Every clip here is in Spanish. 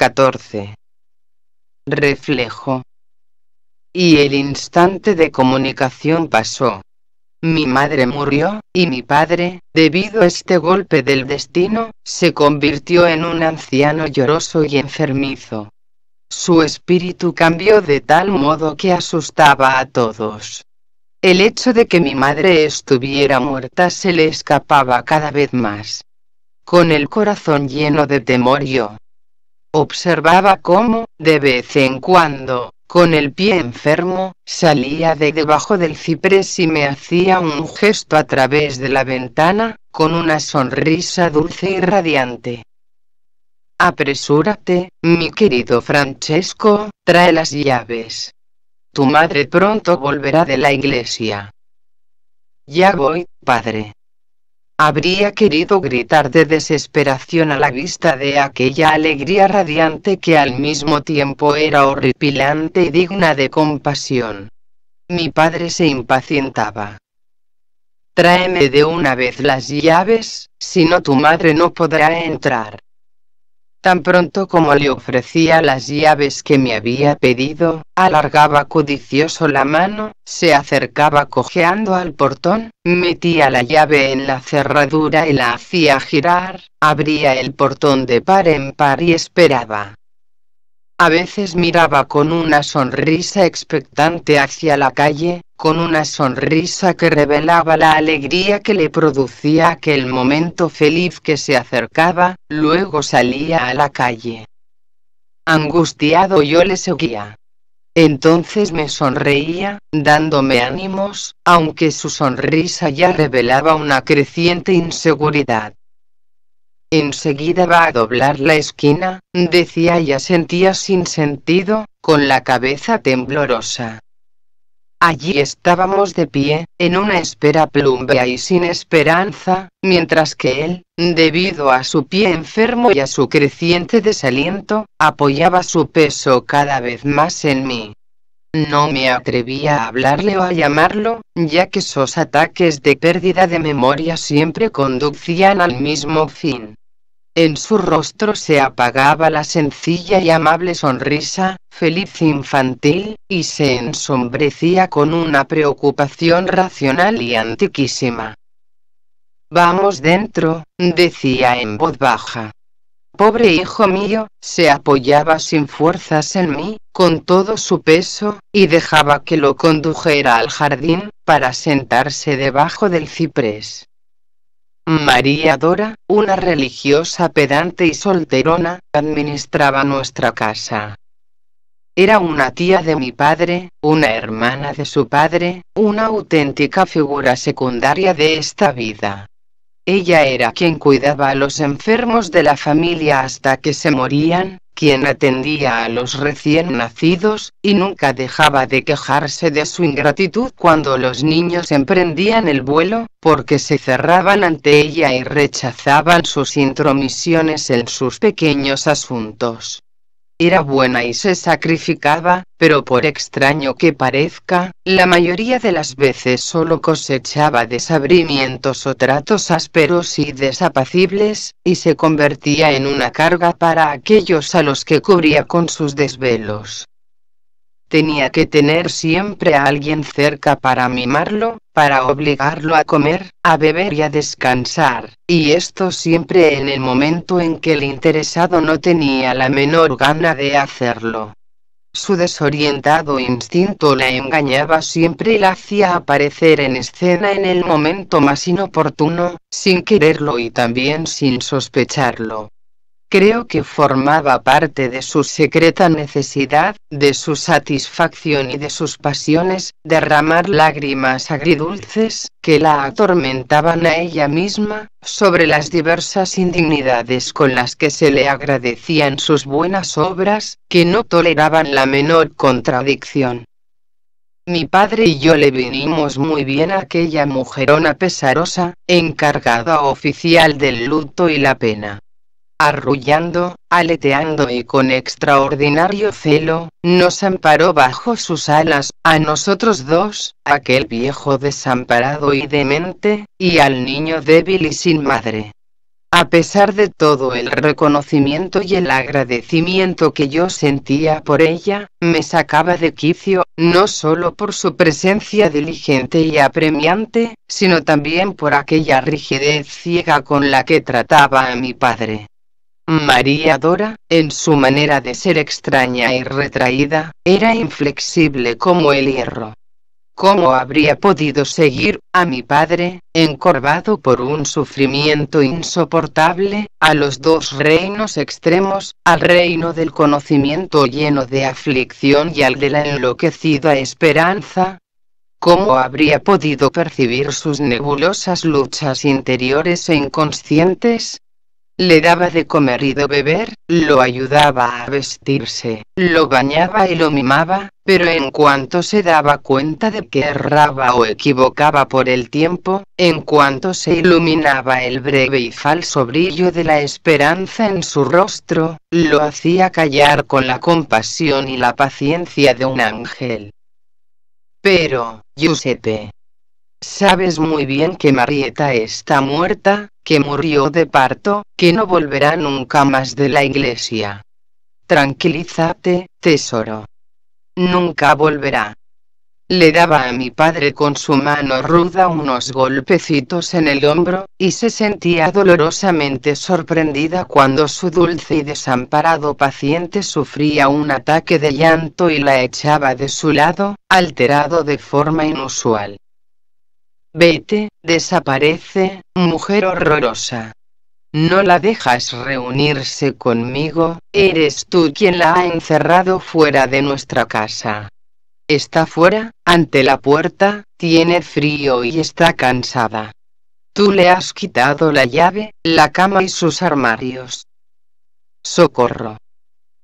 14. Reflejo. Y el instante de comunicación pasó. Mi madre murió, y mi padre, debido a este golpe del destino, se convirtió en un anciano lloroso y enfermizo. Su espíritu cambió de tal modo que asustaba a todos. El hecho de que mi madre estuviera muerta se le escapaba cada vez más. Con el corazón lleno de temor yo observaba cómo, de vez en cuando, con el pie enfermo, salía de debajo del ciprés y me hacía un gesto a través de la ventana, con una sonrisa dulce y radiante. Apresúrate, mi querido Francesco, trae las llaves. Tu madre pronto volverá de la iglesia. Ya voy, padre. Habría querido gritar de desesperación a la vista de aquella alegría radiante que al mismo tiempo era horripilante y digna de compasión. Mi padre se impacientaba. Tráeme de una vez las llaves, si no tu madre no podrá entrar. Tan pronto como le ofrecía las llaves que me había pedido, alargaba codicioso la mano, se acercaba cojeando al portón, metía la llave en la cerradura y la hacía girar, abría el portón de par en par y esperaba. A veces miraba con una sonrisa expectante hacia la calle, con una sonrisa que revelaba la alegría que le producía aquel momento feliz que se acercaba, luego salía a la calle. Angustiado yo le seguía. Entonces me sonreía, dándome ánimos, aunque su sonrisa ya revelaba una creciente inseguridad. Enseguida va a doblar la esquina, decía y asentía sin sentido, con la cabeza temblorosa. Allí estábamos de pie, en una espera plumbea y sin esperanza, mientras que él, debido a su pie enfermo y a su creciente desaliento, apoyaba su peso cada vez más en mí. No me atrevía a hablarle o a llamarlo, ya que esos ataques de pérdida de memoria siempre conducían al mismo fin. En su rostro se apagaba la sencilla y amable sonrisa, feliz infantil, y se ensombrecía con una preocupación racional y antiquísima. Vamos dentro, decía en voz baja. Pobre hijo mío, se apoyaba sin fuerzas en mí, con todo su peso, y dejaba que lo condujera al jardín, para sentarse debajo del ciprés. María Dora, una religiosa pedante y solterona, administraba nuestra casa. Era una tía de mi padre, una hermana de su padre, una auténtica figura secundaria de esta vida. Ella era quien cuidaba a los enfermos de la familia hasta que se morían, quien atendía a los recién nacidos, y nunca dejaba de quejarse de su ingratitud cuando los niños emprendían el vuelo, porque se cerraban ante ella y rechazaban sus intromisiones en sus pequeños asuntos. Era buena y se sacrificaba, pero por extraño que parezca, la mayoría de las veces solo cosechaba desabrimientos o tratos ásperos y desapacibles, y se convertía en una carga para aquellos a los que cubría con sus desvelos. Tenía que tener siempre a alguien cerca para mimarlo, para obligarlo a comer, a beber y a descansar, y esto siempre en el momento en que el interesado no tenía la menor gana de hacerlo. Su desorientado instinto la engañaba siempre y la hacía aparecer en escena en el momento más inoportuno, sin quererlo y también sin sospecharlo. Creo que formaba parte de su secreta necesidad, de su satisfacción y de sus pasiones, derramar lágrimas agridulces, que la atormentaban a ella misma, sobre las diversas indignidades con las que se le agradecían sus buenas obras, que no toleraban la menor contradicción. Mi padre y yo le vinimos muy bien a aquella mujerona pesarosa, encargada oficial del luto y la pena arrullando, aleteando y con extraordinario celo, nos amparó bajo sus alas, a nosotros dos, aquel viejo desamparado y demente, y al niño débil y sin madre. A pesar de todo el reconocimiento y el agradecimiento que yo sentía por ella, me sacaba de quicio, no solo por su presencia diligente y apremiante, sino también por aquella rigidez ciega con la que trataba a mi padre. María Dora, en su manera de ser extraña y retraída, era inflexible como el hierro. ¿Cómo habría podido seguir a mi padre, encorvado por un sufrimiento insoportable, a los dos reinos extremos, al reino del conocimiento lleno de aflicción y al de la enloquecida esperanza? ¿Cómo habría podido percibir sus nebulosas luchas interiores e inconscientes? Le daba de comer y de beber, lo ayudaba a vestirse, lo bañaba y lo mimaba, pero en cuanto se daba cuenta de que erraba o equivocaba por el tiempo, en cuanto se iluminaba el breve y falso brillo de la esperanza en su rostro, lo hacía callar con la compasión y la paciencia de un ángel. Pero, Giuseppe, sabes muy bien que Marieta está muerta, que murió de parto, que no volverá nunca más de la iglesia. Tranquilízate, tesoro. Nunca volverá. Le daba a mi padre con su mano ruda unos golpecitos en el hombro, y se sentía dolorosamente sorprendida cuando su dulce y desamparado paciente sufría un ataque de llanto y la echaba de su lado, alterado de forma inusual. Vete, desaparece, mujer horrorosa. No la dejas reunirse conmigo, eres tú quien la ha encerrado fuera de nuestra casa. Está fuera, ante la puerta, tiene frío y está cansada. Tú le has quitado la llave, la cama y sus armarios. Socorro.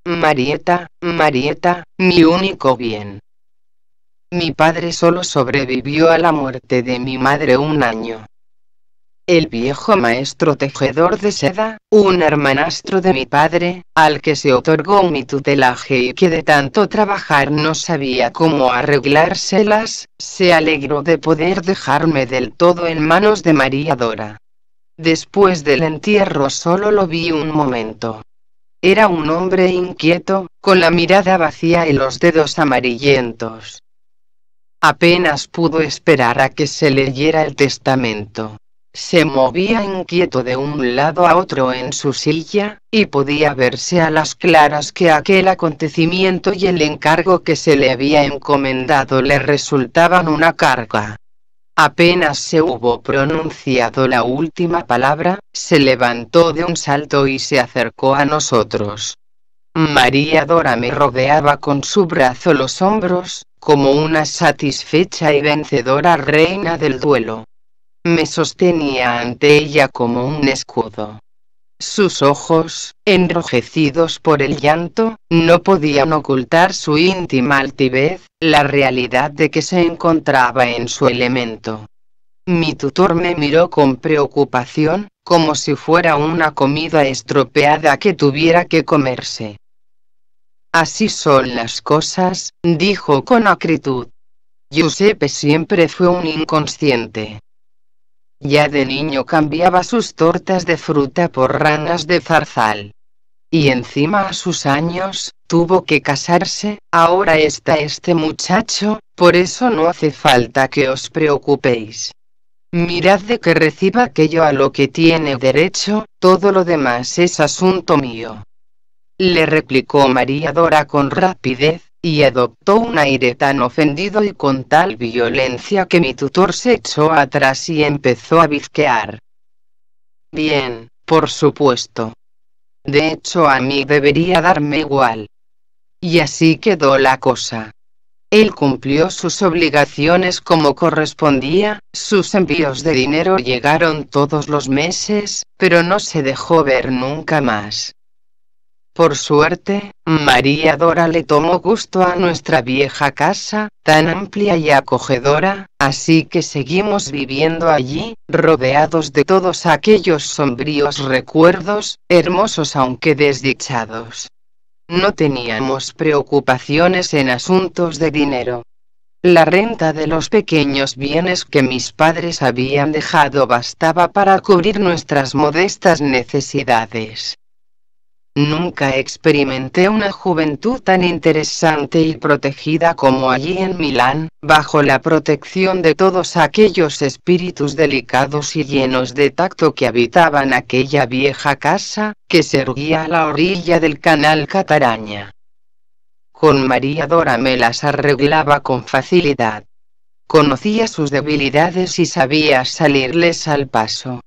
Marieta, Marieta, mi único bien. Mi padre solo sobrevivió a la muerte de mi madre un año. El viejo maestro tejedor de seda, un hermanastro de mi padre, al que se otorgó mi tutelaje y que de tanto trabajar no sabía cómo arreglárselas, se alegró de poder dejarme del todo en manos de María Dora. Después del entierro solo lo vi un momento. Era un hombre inquieto, con la mirada vacía y los dedos amarillentos. Apenas pudo esperar a que se leyera el testamento. Se movía inquieto de un lado a otro en su silla, y podía verse a las claras que aquel acontecimiento y el encargo que se le había encomendado le resultaban una carga. Apenas se hubo pronunciado la última palabra, se levantó de un salto y se acercó a nosotros. María Dora me rodeaba con su brazo los hombros, como una satisfecha y vencedora reina del duelo. Me sostenía ante ella como un escudo. Sus ojos, enrojecidos por el llanto, no podían ocultar su íntima altivez, la realidad de que se encontraba en su elemento. Mi tutor me miró con preocupación, como si fuera una comida estropeada que tuviera que comerse. Así son las cosas, dijo con acritud. Giuseppe siempre fue un inconsciente. Ya de niño cambiaba sus tortas de fruta por ranas de zarzal. Y encima a sus años, tuvo que casarse, ahora está este muchacho, por eso no hace falta que os preocupéis. Mirad de que reciba aquello a lo que tiene derecho, todo lo demás es asunto mío le replicó María Dora con rapidez, y adoptó un aire tan ofendido y con tal violencia que mi tutor se echó atrás y empezó a bizquear. Bien, por supuesto. De hecho a mí debería darme igual. Y así quedó la cosa. Él cumplió sus obligaciones como correspondía, sus envíos de dinero llegaron todos los meses, pero no se dejó ver nunca más. Por suerte, María Dora le tomó gusto a nuestra vieja casa, tan amplia y acogedora, así que seguimos viviendo allí, rodeados de todos aquellos sombríos recuerdos, hermosos aunque desdichados. No teníamos preocupaciones en asuntos de dinero. La renta de los pequeños bienes que mis padres habían dejado bastaba para cubrir nuestras modestas necesidades. Nunca experimenté una juventud tan interesante y protegida como allí en Milán, bajo la protección de todos aquellos espíritus delicados y llenos de tacto que habitaban aquella vieja casa, que se erguía a la orilla del canal Cataraña. Con María Dora me las arreglaba con facilidad. Conocía sus debilidades y sabía salirles al paso.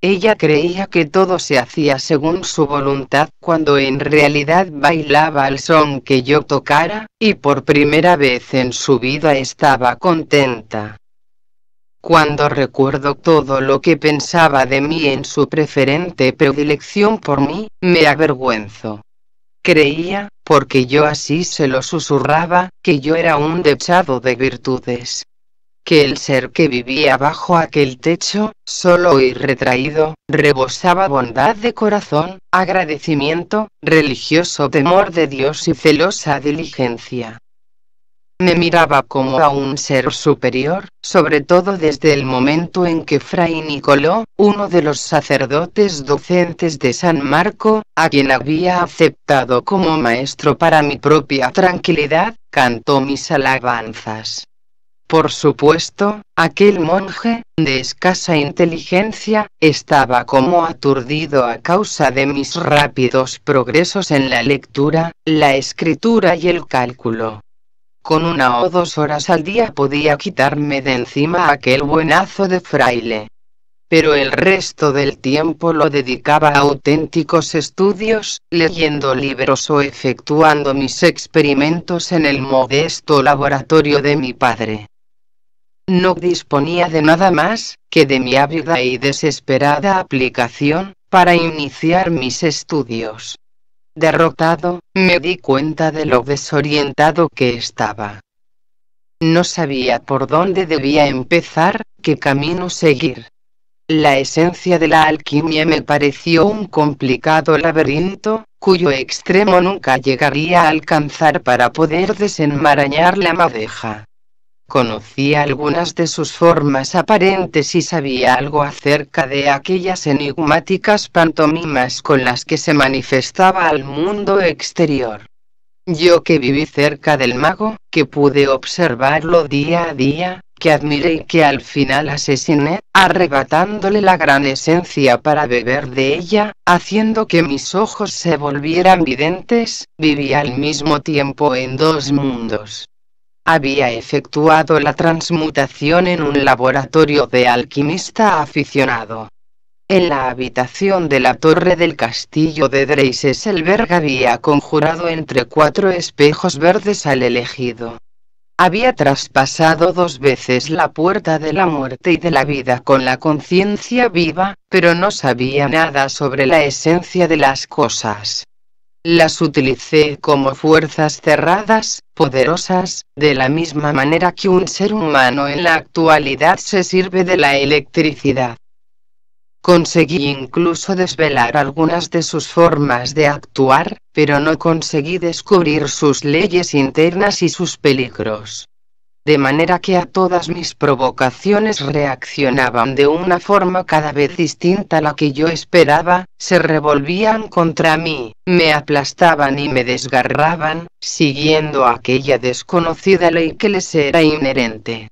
Ella creía que todo se hacía según su voluntad cuando en realidad bailaba al son que yo tocara, y por primera vez en su vida estaba contenta. Cuando recuerdo todo lo que pensaba de mí en su preferente predilección por mí, me avergüenzo. Creía, porque yo así se lo susurraba, que yo era un dechado de virtudes que el ser que vivía bajo aquel techo, solo y retraído, rebosaba bondad de corazón, agradecimiento, religioso temor de Dios y celosa diligencia. Me miraba como a un ser superior, sobre todo desde el momento en que Fray Nicoló, uno de los sacerdotes docentes de San Marco, a quien había aceptado como maestro para mi propia tranquilidad, cantó mis alabanzas. Por supuesto, aquel monje, de escasa inteligencia, estaba como aturdido a causa de mis rápidos progresos en la lectura, la escritura y el cálculo. Con una o dos horas al día podía quitarme de encima aquel buenazo de fraile. Pero el resto del tiempo lo dedicaba a auténticos estudios, leyendo libros o efectuando mis experimentos en el modesto laboratorio de mi padre. No disponía de nada más, que de mi ávida y desesperada aplicación, para iniciar mis estudios. Derrotado, me di cuenta de lo desorientado que estaba. No sabía por dónde debía empezar, qué camino seguir. La esencia de la alquimia me pareció un complicado laberinto, cuyo extremo nunca llegaría a alcanzar para poder desenmarañar la madeja. Conocía algunas de sus formas aparentes y sabía algo acerca de aquellas enigmáticas pantomimas con las que se manifestaba al mundo exterior. Yo que viví cerca del mago, que pude observarlo día a día, que admiré y que al final asesiné, arrebatándole la gran esencia para beber de ella, haciendo que mis ojos se volvieran videntes, vivía al mismo tiempo en dos mundos había efectuado la transmutación en un laboratorio de alquimista aficionado. En la habitación de la torre del castillo de Dreiselberg había conjurado entre cuatro espejos verdes al elegido. Había traspasado dos veces la puerta de la muerte y de la vida con la conciencia viva, pero no sabía nada sobre la esencia de las cosas. Las utilicé como fuerzas cerradas, poderosas, de la misma manera que un ser humano en la actualidad se sirve de la electricidad. Conseguí incluso desvelar algunas de sus formas de actuar, pero no conseguí descubrir sus leyes internas y sus peligros de manera que a todas mis provocaciones reaccionaban de una forma cada vez distinta a la que yo esperaba, se revolvían contra mí, me aplastaban y me desgarraban, siguiendo aquella desconocida ley que les era inherente.